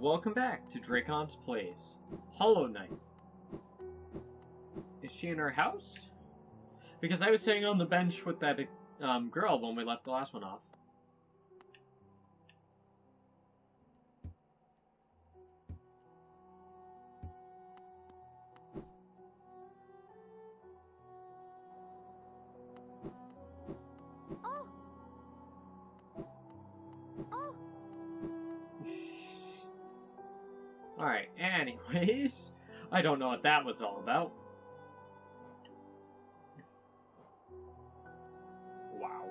welcome back to Dracun's Plays. Hollow Knight. Is she in her house? Because I was sitting on the bench with that um, girl when we left the last one off. I don't know what that was all about. Wow.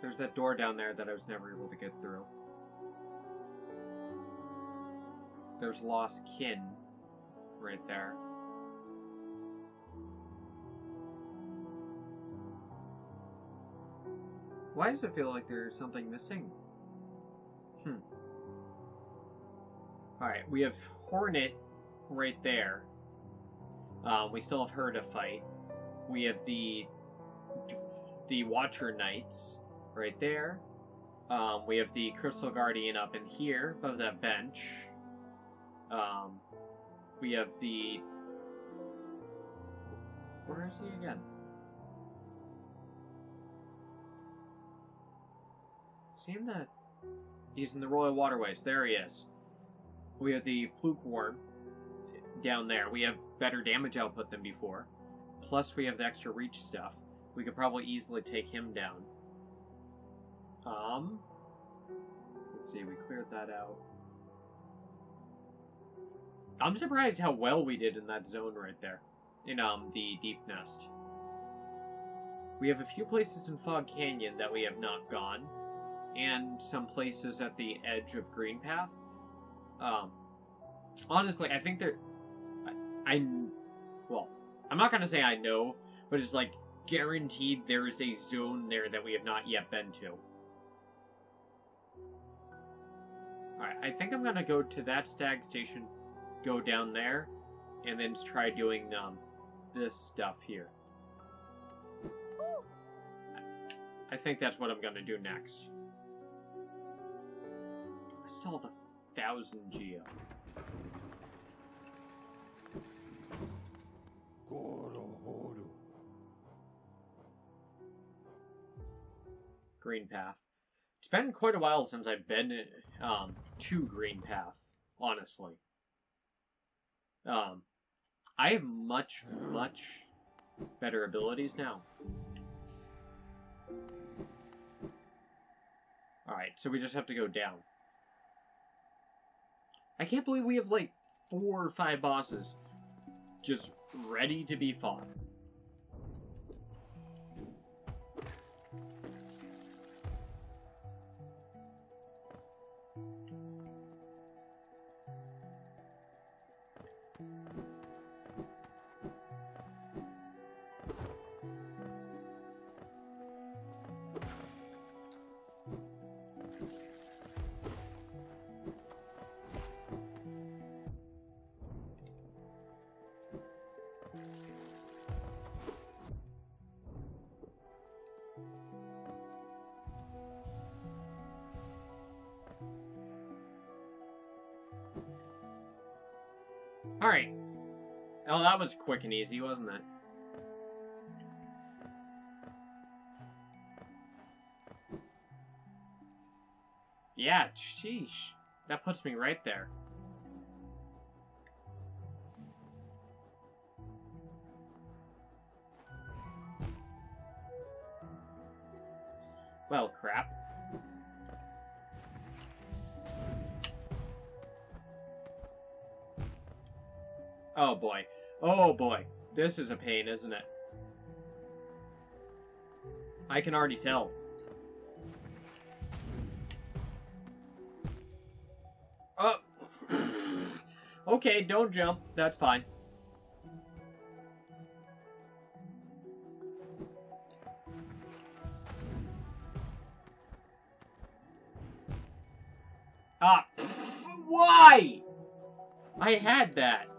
There's that door down there that I was never able to get through. There's Lost Kin right there. Why does it feel like there's something missing? Hmm. Alright, we have Hornet right there. Um, we still have her to fight. We have the the Watcher Knights right there. Um, we have the Crystal Guardian up in here above that bench. Um, we have the. Where is he again? Seeing that he's in the Royal Waterways. There he is. We have the Fluke Worm down there. We have better damage output than before. Plus, we have the extra reach stuff. We could probably easily take him down. Um, let's see, we cleared that out. I'm surprised how well we did in that zone right there, in um the Deepnest. We have a few places in Fog Canyon that we have not gone, and some places at the edge of Greenpath. Um, honestly, I think there, I, I, well, I'm not gonna say I know, but it's like guaranteed there is a zone there that we have not yet been to. Alright, I think I'm gonna go to that stag station, go down there, and then try doing um, this stuff here. I think that's what I'm gonna do next. I still have a thousand geo. Greenpath. It's been quite a while since I've been um, to Greenpath, honestly. Um, I have much, much better abilities now. Alright, so we just have to go down. I can't believe we have like four or five bosses just ready to be fought. Oh, that was quick and easy, wasn't it? Yeah, sheesh. That puts me right there. Well, crap. Oh boy. Oh boy. This is a pain, isn't it? I can already tell. Oh. okay, don't jump. That's fine. Ah. Why? I had that.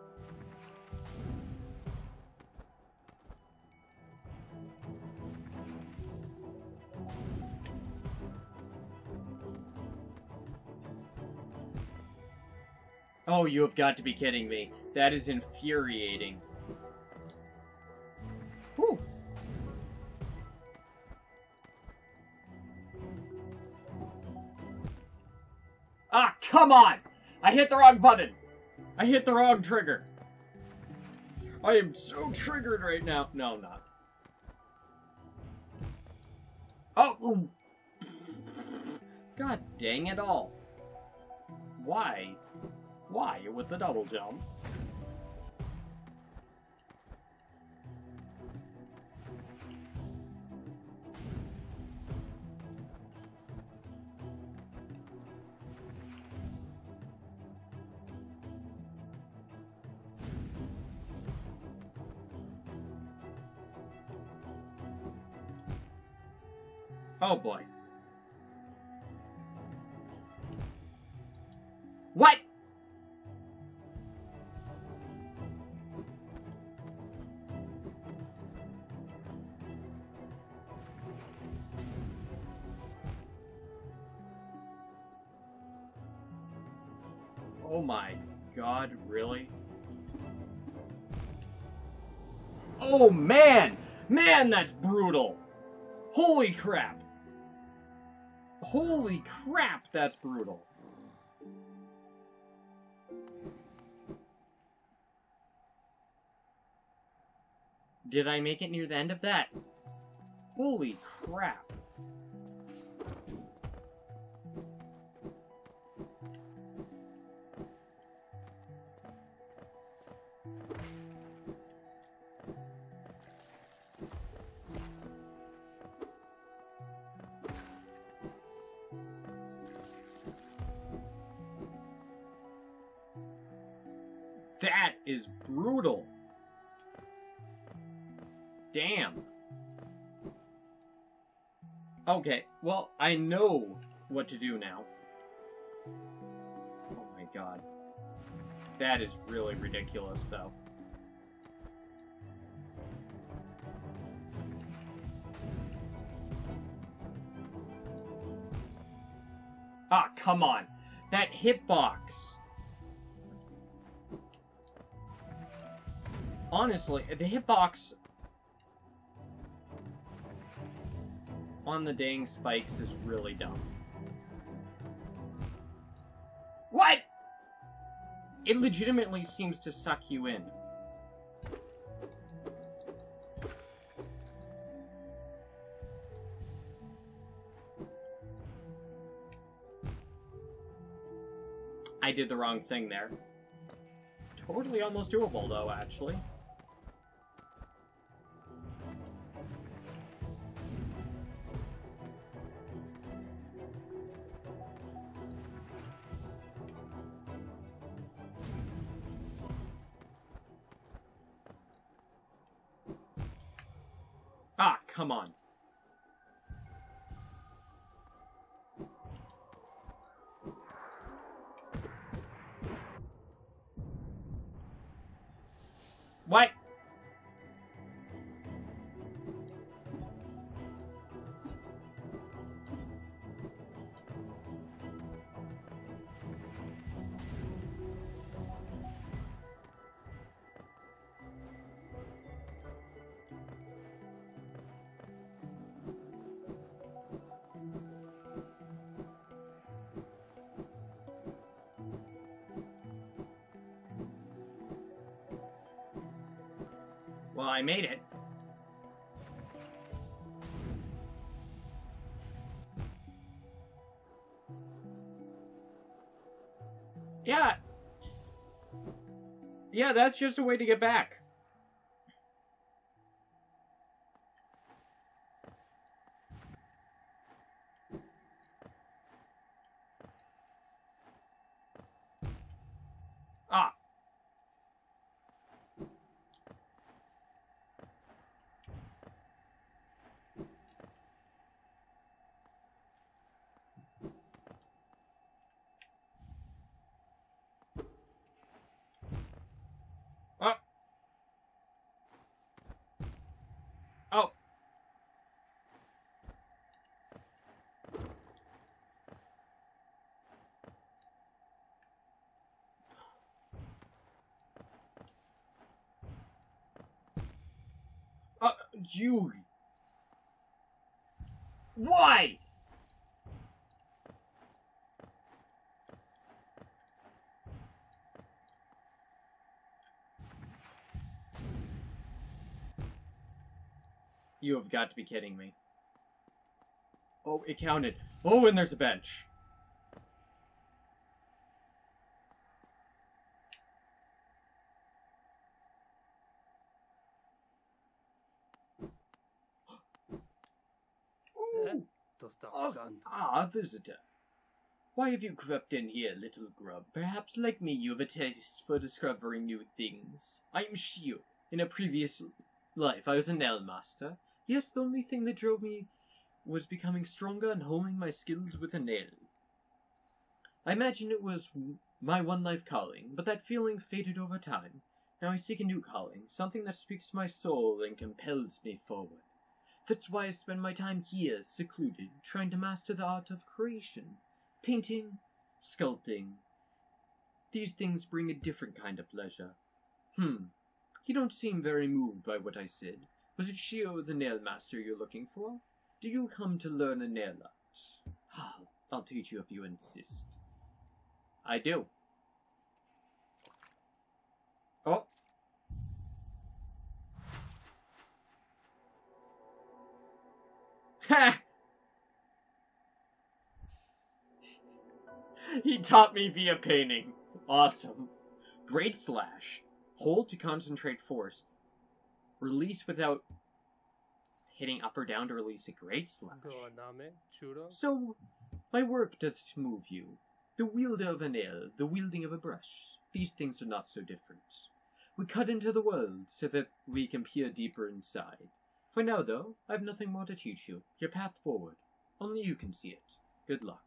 Oh, you have got to be kidding me. That is infuriating. Whew. Ah, come on! I hit the wrong button! I hit the wrong trigger. I am so triggered right now. No, I'm not. Oh! God dang it all. Why? Why with the double jump? Oh boy. Oh my god, really? Oh man! Man, that's brutal! Holy crap! Holy crap, that's brutal. Did I make it near the end of that? Holy crap. Okay, well, I know what to do now. Oh my god. That is really ridiculous, though. Ah, come on. That hitbox. Honestly, the hitbox on the dang spikes is really dumb. What? It legitimately seems to suck you in. I did the wrong thing there. Totally almost doable, though, actually. Come on. Made it. Yeah. Yeah, that's just a way to get back. Ah. Ah. You. Why? You have got to be kidding me. Oh, it counted. Oh, and there's a bench. Ooh, Dost thou ah, gun? ah, visitor. Why have you crept in here, little grub? Perhaps, like me, you have a taste for discovering new things. I am Sheo. In a previous life, I was a nail master. Yes, the only thing that drove me was becoming stronger and honing my skills with a nail. I imagine it was my one life calling, but that feeling faded over time. Now I seek a new calling, something that speaks to my soul and compels me forward. That's why I spend my time here, secluded, trying to master the art of creation. Painting, sculpting. These things bring a different kind of pleasure. Hmm. You don't seem very moved by what I said. Was it Sheo the nail master you're looking for? Do you come to learn a nail art? Ah, I'll teach you if you insist. I do. Oh. Ha! he taught me via painting. Awesome. Great slash. Hold to concentrate force. Release without hitting up or down to release a great slash. So, my work doesn't move you. The wielder of a nail, the wielding of a brush, these things are not so different. We cut into the world so that we can peer deeper inside. For now, though, I have nothing more to teach you. Your path forward. Only you can see it. Good luck.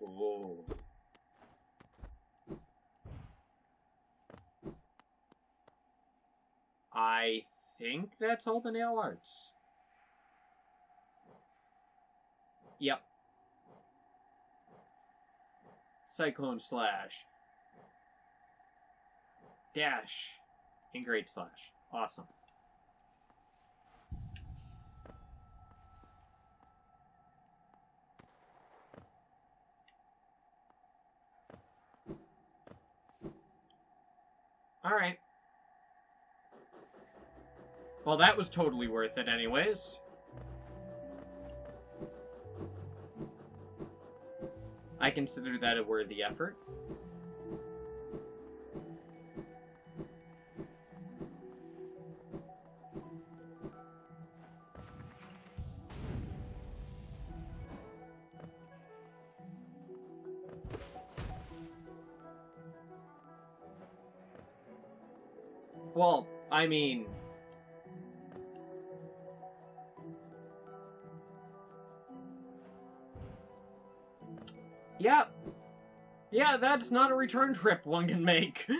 Oh. I think that's all the nail arts. Yep. Cyclone slash. Dash. And great slash. Awesome. Alright. Well, that was totally worth it anyways. I consider that a worthy effort. Well, I mean, yeah, yeah, that's not a return trip one can make.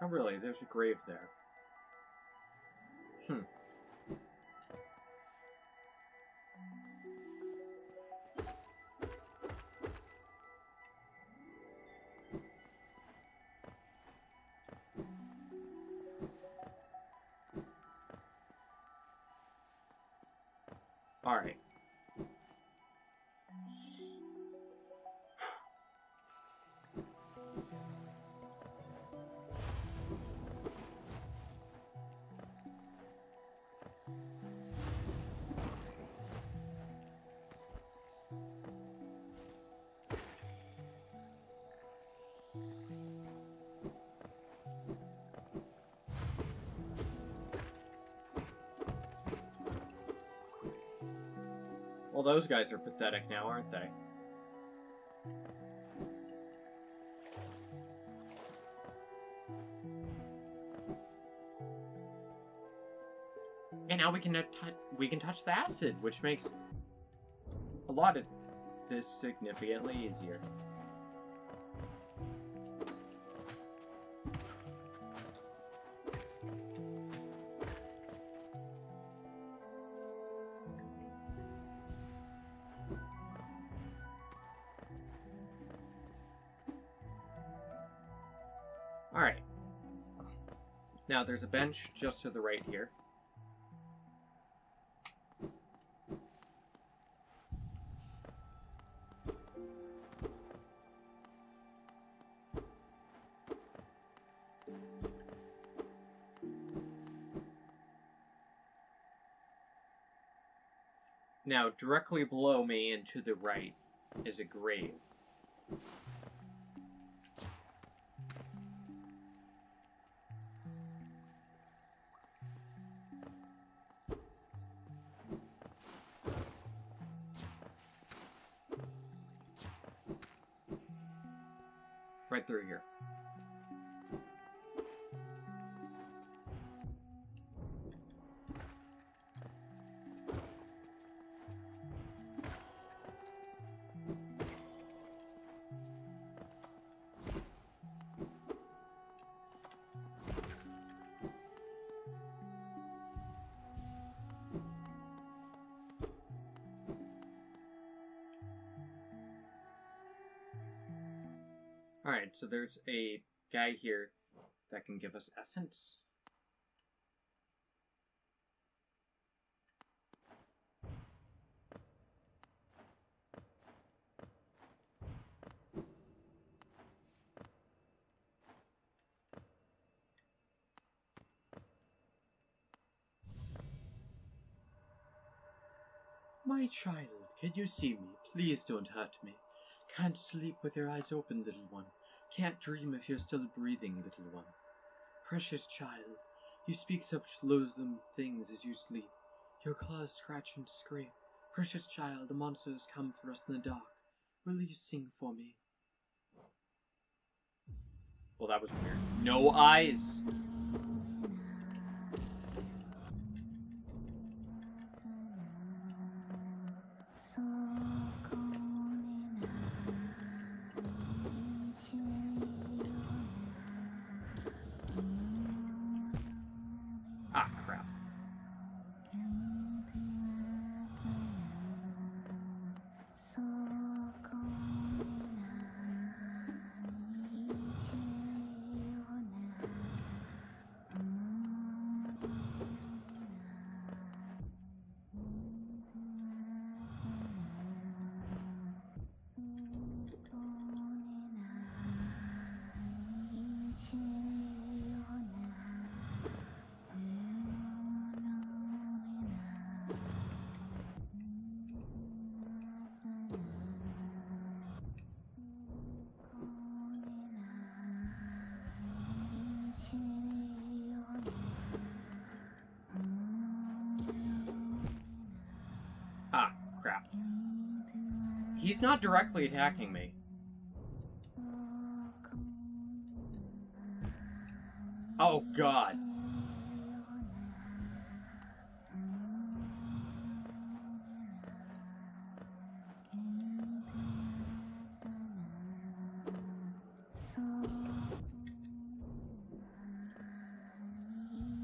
oh, really? There's a grave there. Hmm. Well, those guys are pathetic now, aren't they? And now we can uh, we can touch the acid, which makes a lot of this significantly easier. There's a bench just to the right here. Now, directly below me and to the right is a grave. Right through here. Alright, so there's a guy here that can give us essence. My child, can you see me? Please don't hurt me. Can't sleep with your eyes open, little one. Can't dream if you're still breathing, little one. Precious child, you speak such loathsome things as you sleep. Your claws scratch and scrape. Precious child, the monsters come for us in the dark. Will you sing for me? Well, that was weird. No eyes! He's not directly attacking me. Oh, God.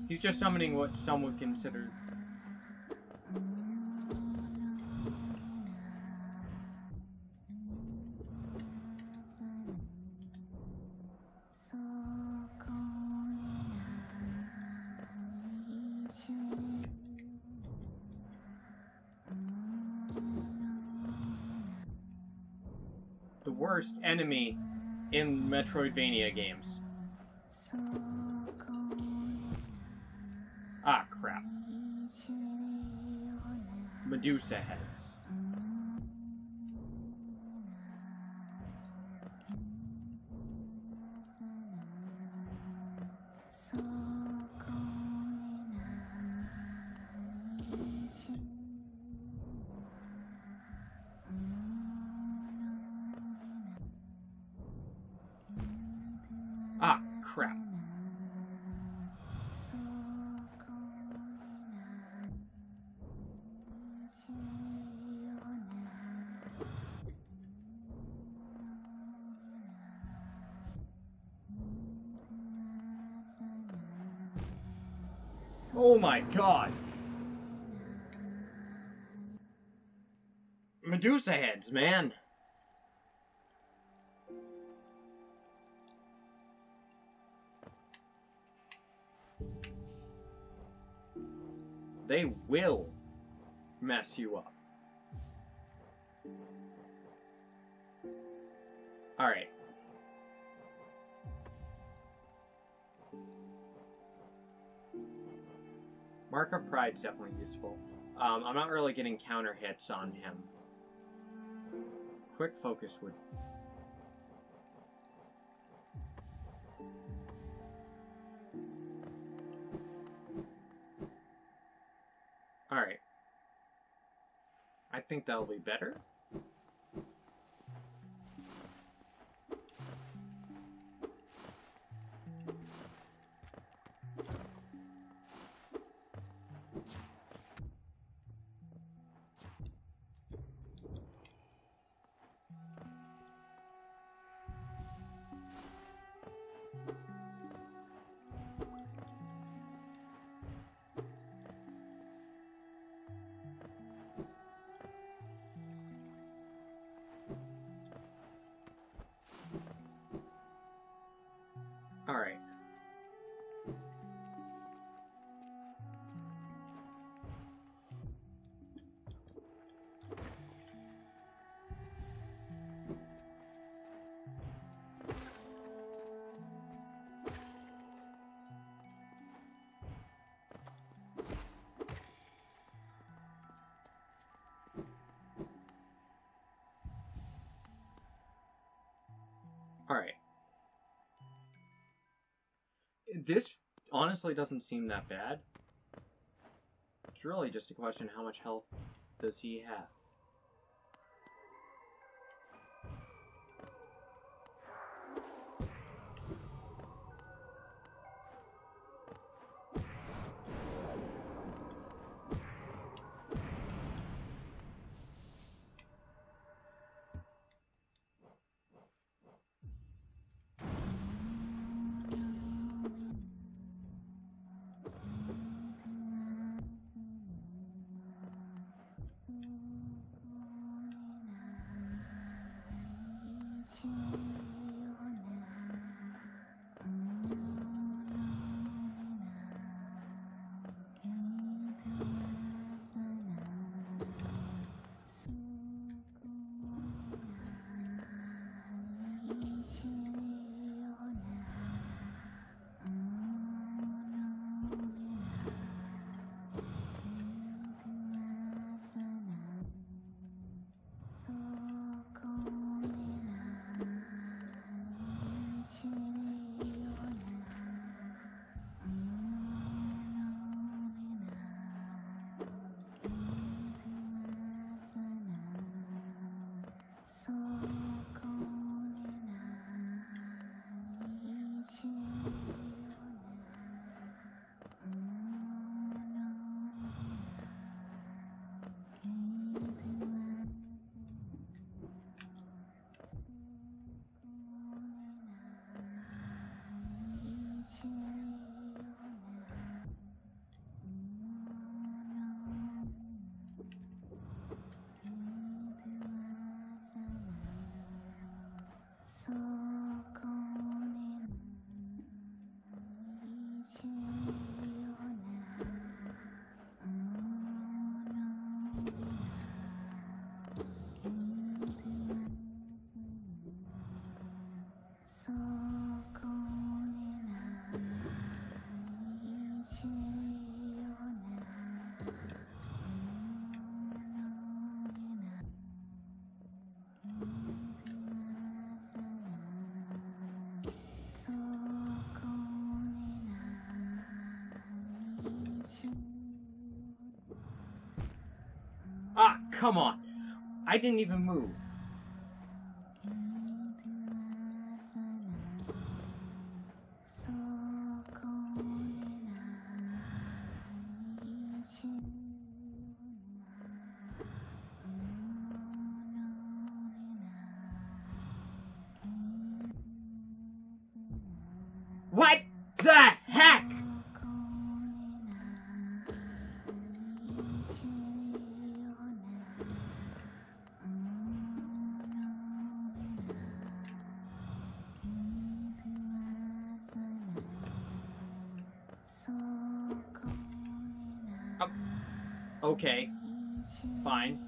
He's just summoning what some would consider worst enemy in Metroidvania games. Ah, crap. Medusa heads. Oh my god. Medusa heads, man. They will mess you up. Alright. Mark of Pride's definitely useful. Um, I'm not really getting counter hits on him. Quick focus would. Alright. I think that'll be better. This honestly doesn't seem that bad. It's really just a question how much health does he have? Ah, come on! I didn't even move. Okay. Fine.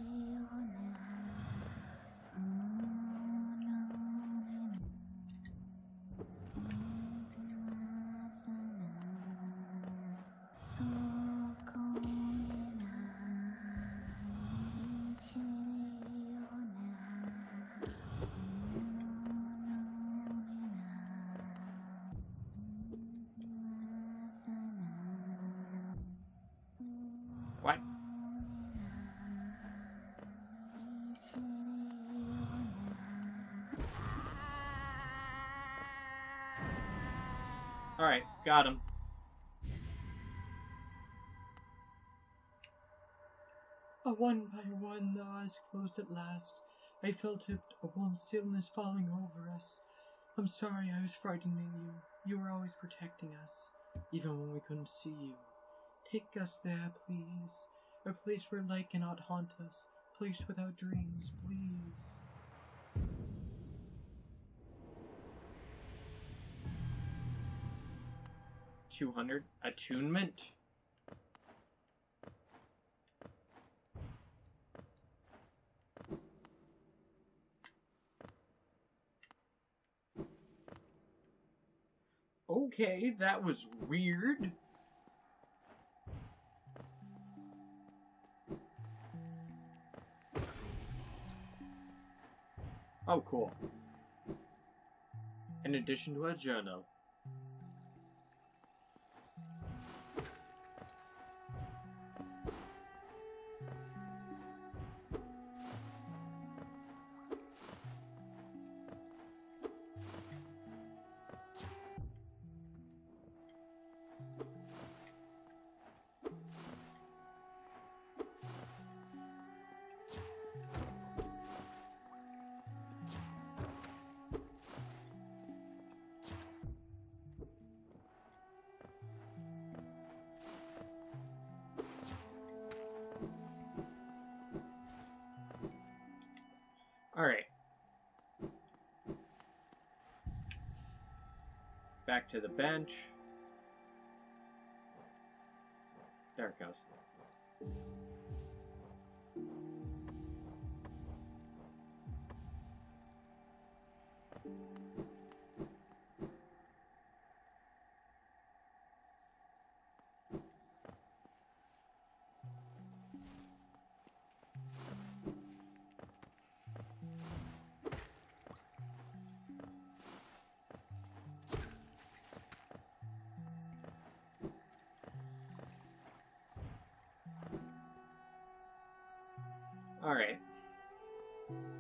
Got him. A one by one, the eyes closed at last. I felt it, a warm stillness falling over us. I'm sorry I was frightening you. You were always protecting us, even when we couldn't see you. Take us there, please. A place where light cannot haunt us. A place without dreams, please. Two hundred attunement. Okay, that was weird. Oh, cool. In addition to a journal. Back to the bench. There it goes. Alright. Alright.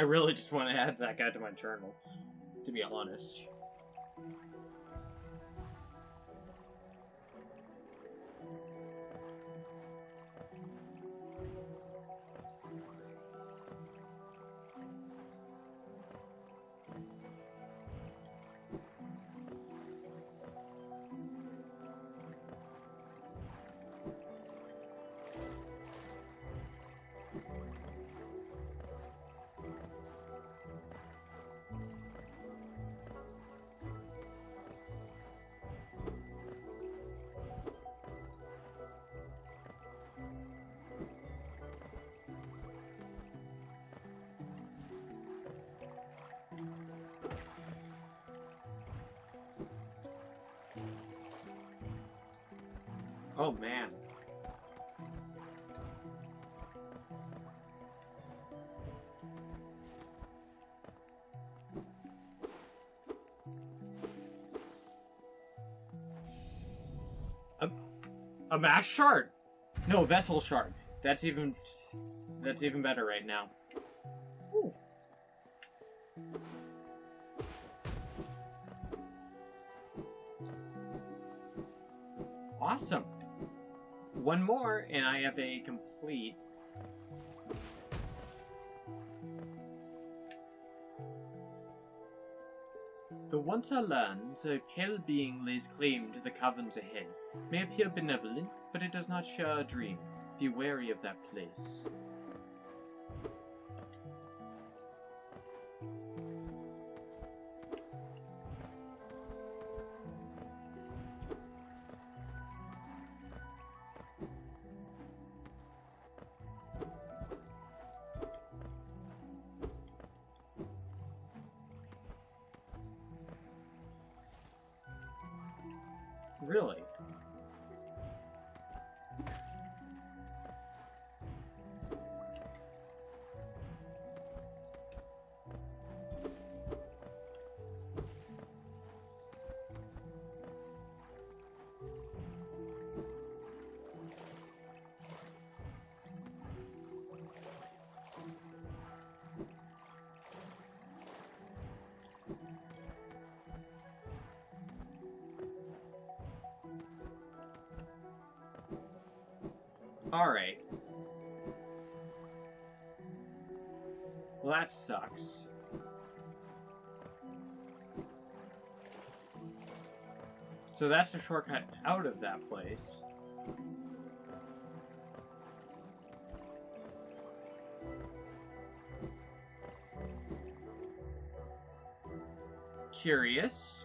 I really just want to add that guy to my journal, to be honest. Oh man. A, a mask shard. No, vessel shard. That's even that's even better right now. Awesome. One more, and I have a complete. The Once lands, a pale being lays claim to the caverns ahead. May appear benevolent, but it does not share a dream. Be wary of that place. Really? Alright. Well, that sucks. So that's the shortcut out of that place. Curious.